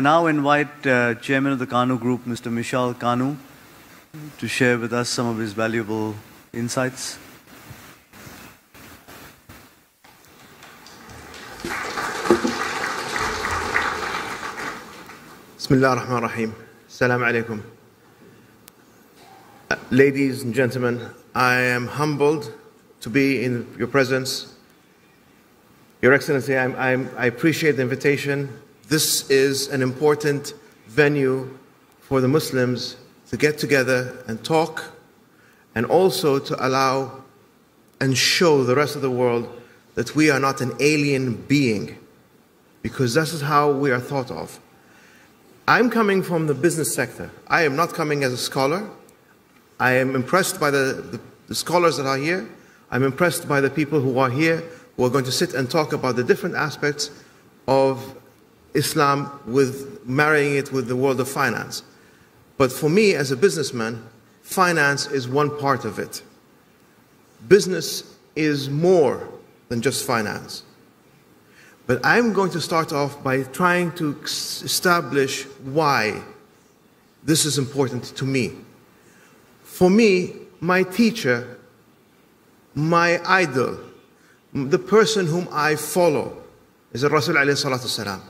I now invite uh, Chairman of the Kanoo Group, Mr. Mishal Kanoo, to share with us some of his valuable insights. Bismillah ar-Rahman ar-Rahim. Assalamu alaikum. Uh, Ladies and gentlemen, I am humbled to be in your presence. Your Excellency, I'm, I'm, I appreciate the invitation. This is an important venue for the Muslims to get together and talk, and also to allow and show the rest of the world that we are not an alien being, because this is how we are thought of. I'm coming from the business sector. I am not coming as a scholar. I am impressed by the, the, the, scholars that are here. I'm impressed by the people who are here who are going to sit and talk about the different aspects of Islam with marrying it with the world of finance. But for me, as a businessman, finance is one part of it. Business is more than just finance. But I'm going to start off by trying to establish why this is important to me. For me, my teacher, my idol, the person whom I follow is the Rasul alayhi salatu salam.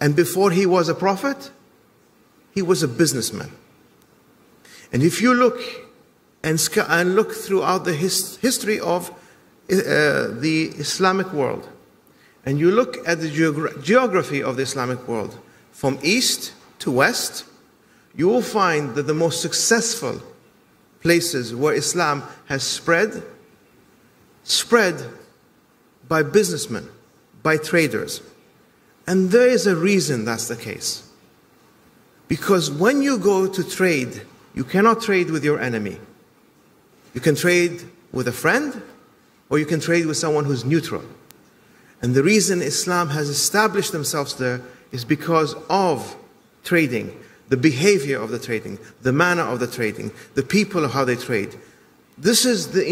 And before he was a prophet, he was a businessman. And if you look and, and look throughout the his history of uh, the Islamic world, and you look at the geogra geography of the Islamic world, from east to west, you will find that the most successful places where Islam has spread, spread by businessmen, by traders. And there is a reason that's the case. Because when you go to trade, you cannot trade with your enemy. You can trade with a friend, or you can trade with someone who's neutral. And the reason Islam has established themselves there is because of trading, the behavior of the trading, the manner of the trading, the people of how they trade. This is the,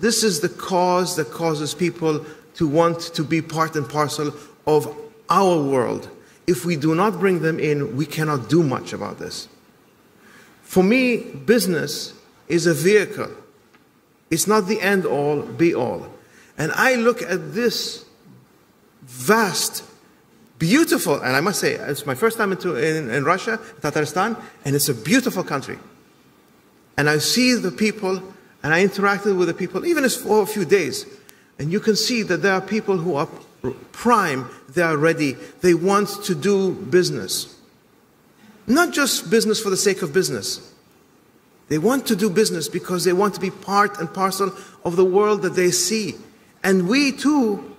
this is the cause that causes people to want to be part and parcel of our world. If we do not bring them in, we cannot do much about this. For me, business is a vehicle. It's not the end all, be all. And I look at this vast, beautiful, and I must say, it's my first time into, in, in Russia, Tatarstan, and it's a beautiful country. And I see the people, and I interacted with the people, even for a few days. And you can see that there are people who are prime, they are ready, they want to do business. Not just business for the sake of business. They want to do business because they want to be part and parcel of the world that they see. And we too,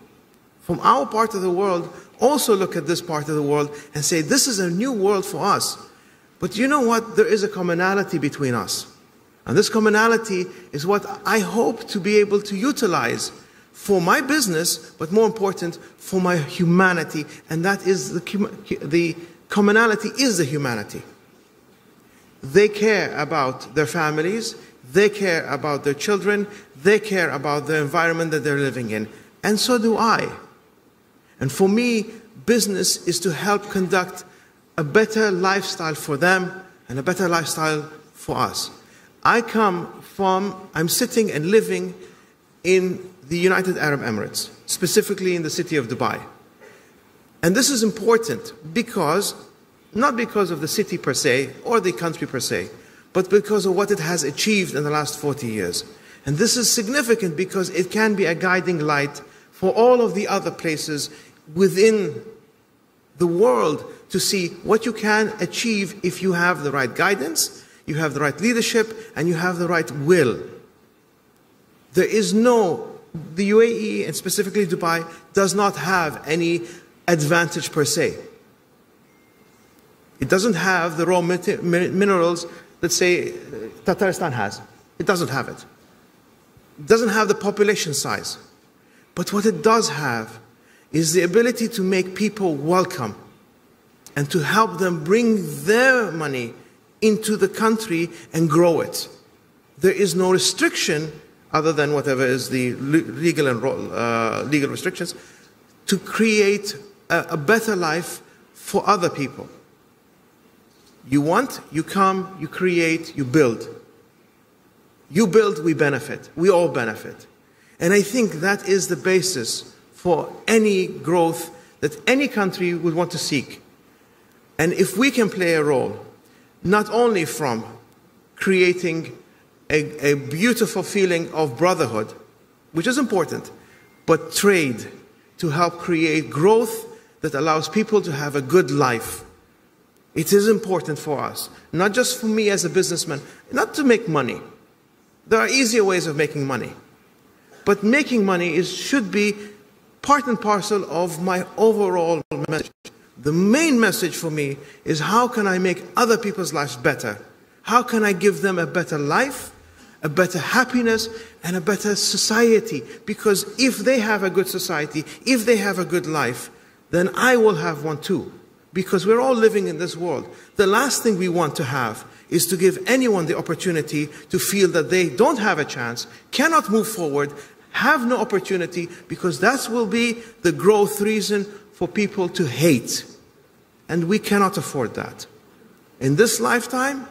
from our part of the world, also look at this part of the world and say, this is a new world for us. But you know what? There is a commonality between us. And this commonality is what I hope to be able to utilize for my business, but more important, for my humanity. And that is the, the commonality is the humanity. They care about their families, they care about their children, they care about the environment that they're living in. And so do I. And for me, business is to help conduct a better lifestyle for them and a better lifestyle for us. I come from, I'm sitting and living in the United Arab Emirates, specifically in the city of Dubai. And this is important because, not because of the city per se or the country per se, but because of what it has achieved in the last 40 years. And this is significant because it can be a guiding light for all of the other places within the world to see what you can achieve if you have the right guidance, you have the right leadership, and you have the right will. There is no the UAE and specifically Dubai does not have any advantage per se. It doesn't have the raw minerals that say uh, Tatarstan has. It doesn't have it. It doesn't have the population size. But what it does have is the ability to make people welcome and to help them bring their money into the country and grow it. There is no restriction other than whatever is the legal and uh, legal restrictions, to create a, a better life for other people. You want, you come, you create, you build. You build, we benefit. We all benefit. And I think that is the basis for any growth that any country would want to seek. And if we can play a role, not only from creating a, a beautiful feeling of brotherhood, which is important, but trade to help create growth that allows people to have a good life. It is important for us, not just for me as a businessman, not to make money. There are easier ways of making money. But making money is, should be part and parcel of my overall message. The main message for me is how can I make other people's lives better? How can I give them a better life, a better happiness, and a better society? Because if they have a good society, if they have a good life, then I will have one too. Because we're all living in this world. The last thing we want to have is to give anyone the opportunity to feel that they don't have a chance, cannot move forward, have no opportunity, because that will be the growth reason for people to hate. And we cannot afford that. In this lifetime,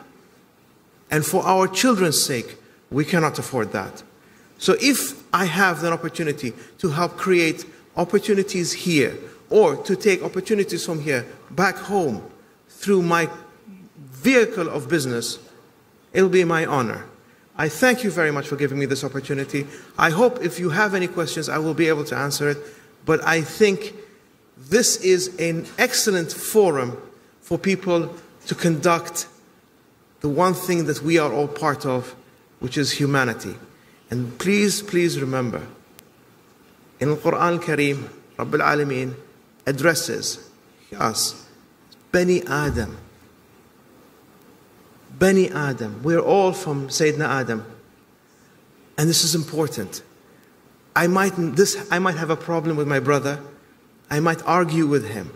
and for our children's sake, we cannot afford that. So if I have an opportunity to help create opportunities here, or to take opportunities from here back home through my vehicle of business, it'll be my honor. I thank you very much for giving me this opportunity. I hope if you have any questions, I will be able to answer it. But I think this is an excellent forum for people to conduct the one thing that we are all part of, which is humanity. And please, please remember, in the Quran Kareem, Rabbil Alameen addresses us, Bani Adam. Bani Adam. We're all from Sayyidina Adam. And this is important. I might, this, I might have a problem with my brother. I might argue with him.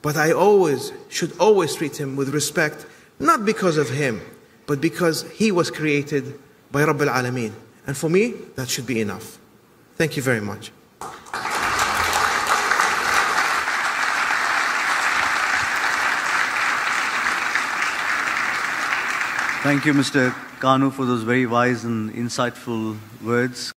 But I always, should always treat him with respect, not because of him, but because he was created by Rabbil Alameen. And for me, that should be enough. Thank you very much. Thank you, Mr. Kanoo, for those very wise and insightful words.